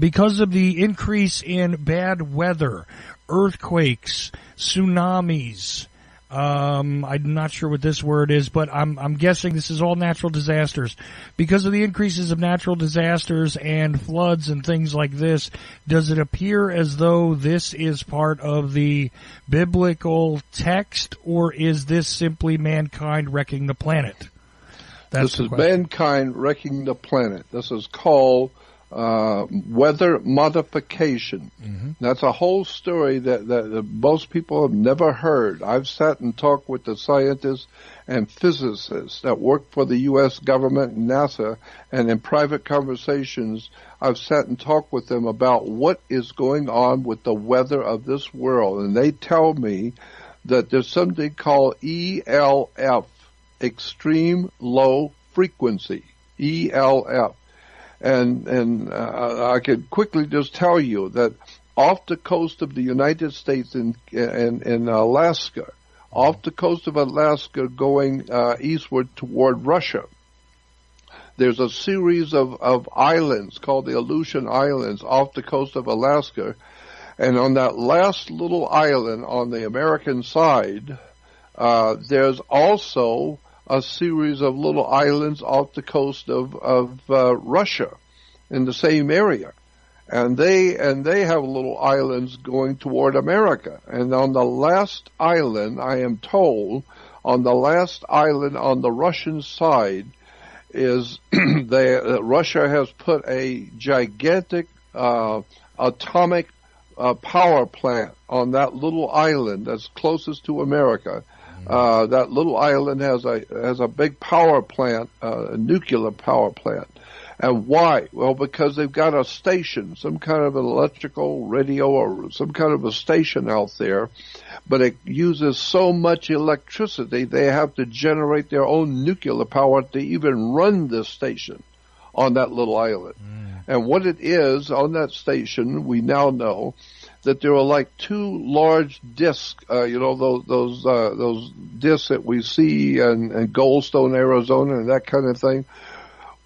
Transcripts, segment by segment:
because of the increase in bad weather, earthquakes, tsunamis, um, I'm not sure what this word is, but I'm, I'm guessing this is all natural disasters. Because of the increases of natural disasters and floods and things like this, does it appear as though this is part of the biblical text, or is this simply mankind wrecking the planet? That's this is mankind wrecking the planet. This is called uh, weather modification. Mm-hmm. That's a whole story that, that, that, most people have never heard. I've sat and talked with the scientists and physicists that work for the U.S. government and NASA, and in private conversations, I've sat and talked with them about what is going on with the weather of this world, and they tell me that there's something called ELF, extreme low frequency, ELF and and uh, I could quickly just tell you that off the coast of the United States in in, in Alaska, off the coast of Alaska, going uh, eastward toward Russia. There's a series of, of islands called the Aleutian Islands off the coast of Alaska. And on that last little island on the American side, uh, there's also a series of little islands off the coast of, of uh, Russia in the same area. And they, and they have little islands going toward America. And on the last island, I am told, on the last island on the Russian side, is they, uh, Russia has put a gigantic uh, atomic uh, power plant on that little island that's closest to America. Uh, that little island has a has a big power plant, uh, a nuclear power plant. And why? Well, because they've got a station, some kind of an electrical radio or some kind of a station out there, but it uses so much electricity they have to generate their own nuclear power to even run this station on that little island. Mm. And what it is on that station, we now know, that there are like two large discs, uh, you know, those those uh, those discs that we see in, in Goldstone, Arizona, and that kind of thing.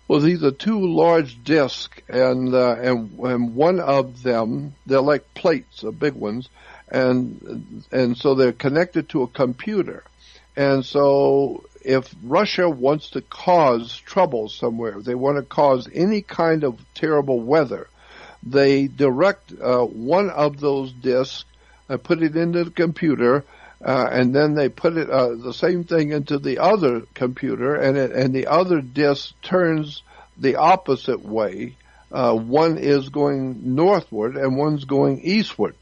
Well, these are two large discs, and uh, and and one of them they're like plates, uh, big ones, and and so they're connected to a computer, and so if Russia wants to cause trouble somewhere, they want to cause any kind of terrible weather, they direct uh, one of those disks and put it into the computer, uh, and then they put it uh, the same thing into the other computer, and it, and the other disk turns the opposite way. Uh, one is going northward, and one's going eastward.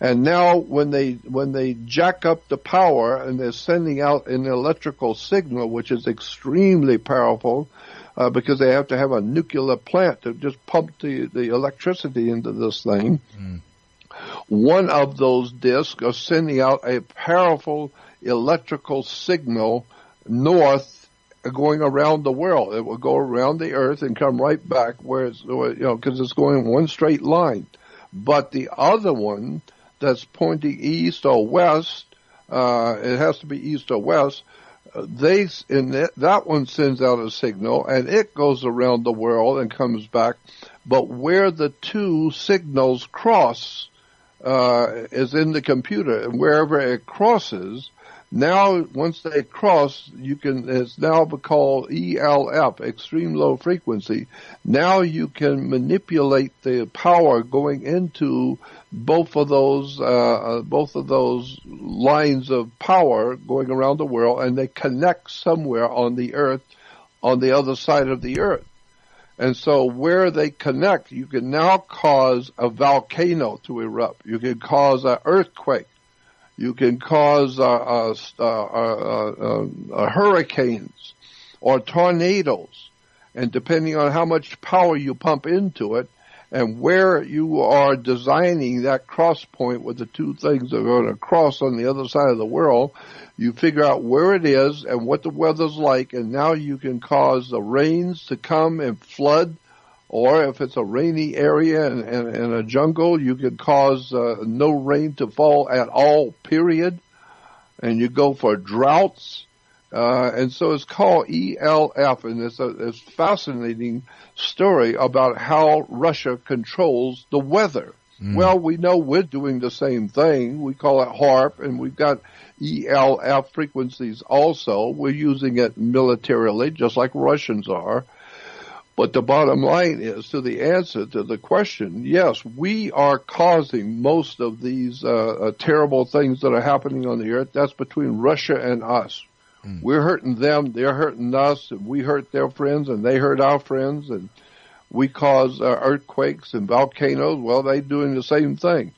And now, when they when they jack up the power and they're sending out an electrical signal, which is extremely powerful, uh, because they have to have a nuclear plant to just pump the, the electricity into this thing. Mm. One of those disks are sending out a powerful electrical signal north going around the world. It will go around the earth and come right back where it's, you know, because it's going one straight line. But the other one that's pointing east or west, uh, it has to be east or west, they in that, that one sends out a signal and it goes around the world and comes back. But where the two signals cross uh, is in the computer, and wherever it crosses, now once they cross, you can. It's now called ELF, extreme low frequency. Now you can manipulate the power going into both of those uh, uh, both of those lines of power going around the world, and they connect somewhere on the Earth, on the other side of the Earth. And so where they connect, you can now cause a volcano to erupt. You can cause an earthquake. You can cause uh, uh, uh, hurricanes or tornadoes. And depending on how much power you pump into it, and where you are designing that cross point where the two things are going to cross on the other side of the world, you figure out where it is and what the weather's like, and now you can cause the rains to come and flood, or if it's a rainy area and, and, and a jungle, you can cause uh, no rain to fall at all, period. And you go for droughts Uh, and so it's called ELF, and it's a it's fascinating story about how Russia controls the weather. Mm. Well, we know we're doing the same thing. We call it HAARP, and we've got ELF frequencies also. We're using it militarily, just like Russians are. But the bottom line is to the answer to the question, yes, we are causing most of these uh, uh, terrible things that are happening on the earth. That's between Russia and us. Mm. We're hurting them, they're hurting us, and we hurt their friends, and they hurt our friends, and we cause uh, earthquakes and volcanoes. Well, they're doing the same thing.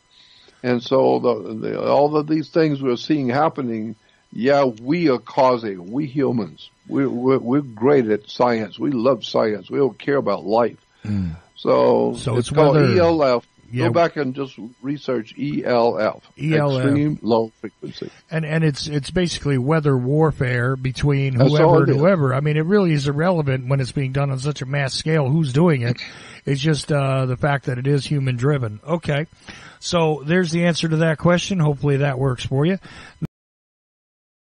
And so the, the, all of these things we're seeing happening, yeah, we are causing, we humans. We're, we're, we're great at science. We love science. We don't care about life. Mm. So, so it's, it's called weather, ELF. Yeah. Go back and just research ELF, ELF, extreme low frequency, and and it's it's basically weather warfare between whoever and whoever. I mean, it really is irrelevant when it's being done on such a mass scale. Who's doing it? It's just uh, the fact that it is human driven. Okay, so there's the answer to that question. Hopefully that works for you.